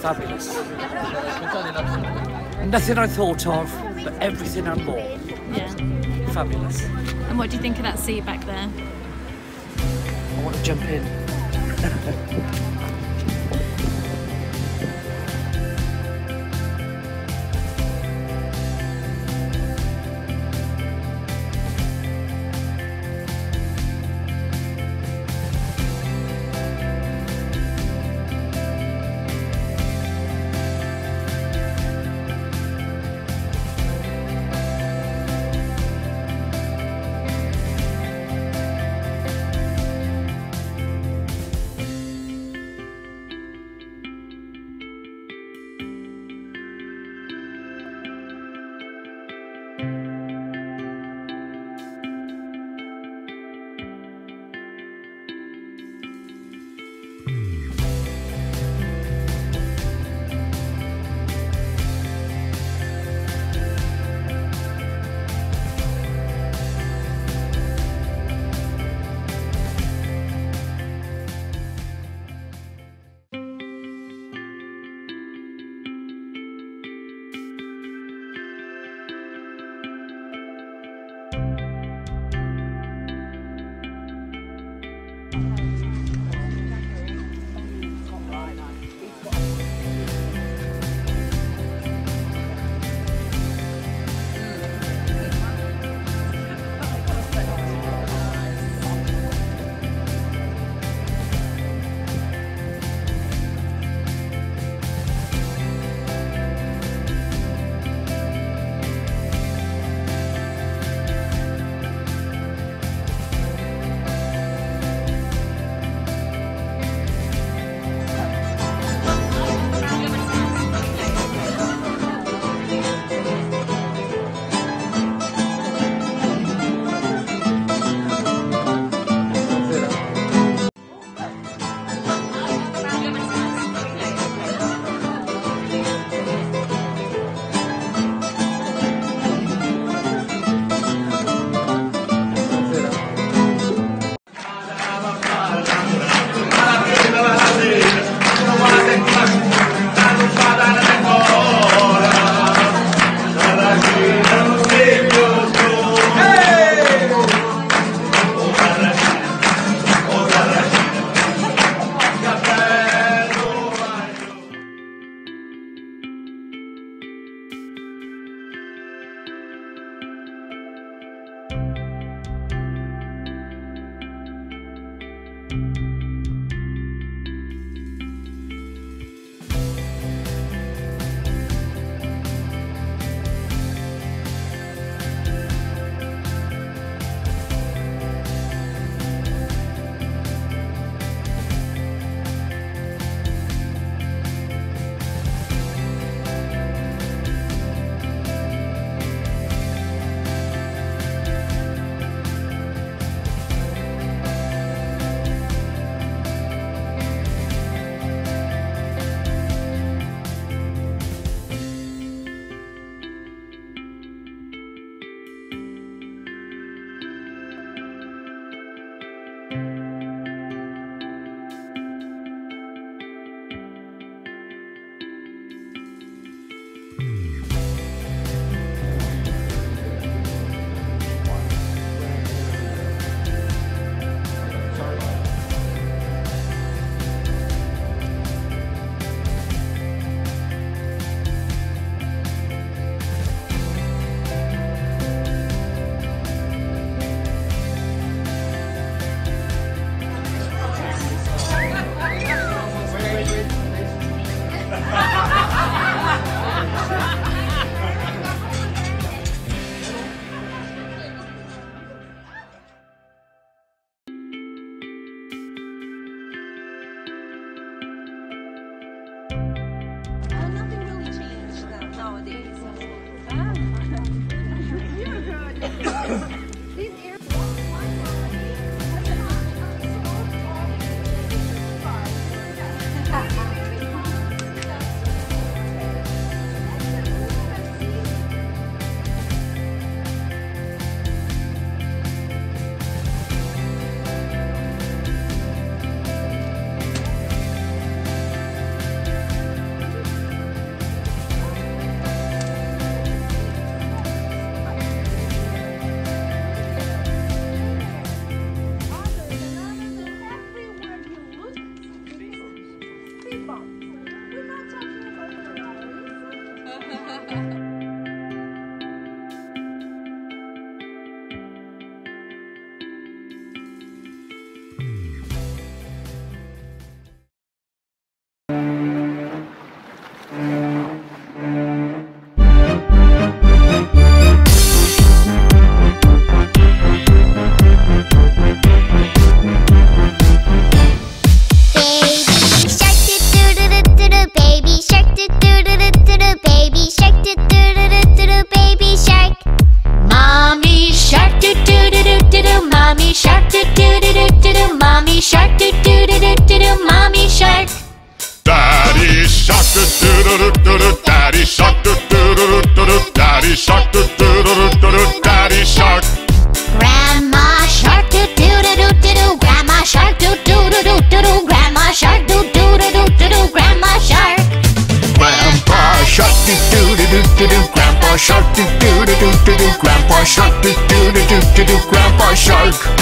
Fabulous. Nothing I thought of, but everything and more. Yeah. Fabulous. And what do you think of that sea back there? I want to jump in. Daddy shark, do do do do do do, Daddy shark. Grandma shark do do do do do do. Grandma shark do do do do do do. Grandma shark do do do do do do. Grandma shark. Grandpa shark, do do do do do do. Grandpa shark, do do do do do do. Grandpa shark, do do do do do do. Grandpa shark.